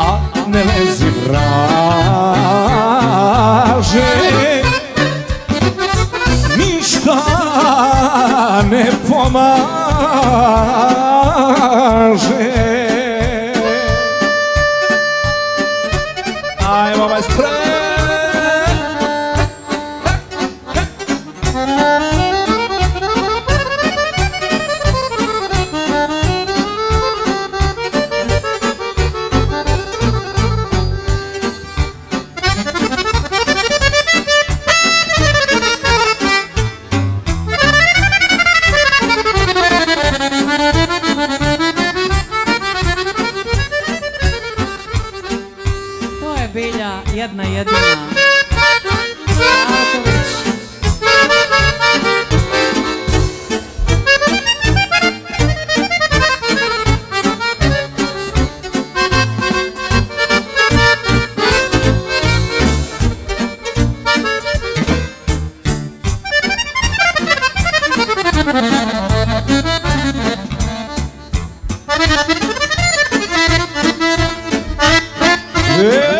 a ne lezi vraže. Ništa ne pomaže. Ajmo ovaj strep To bilja jedna jedina. E,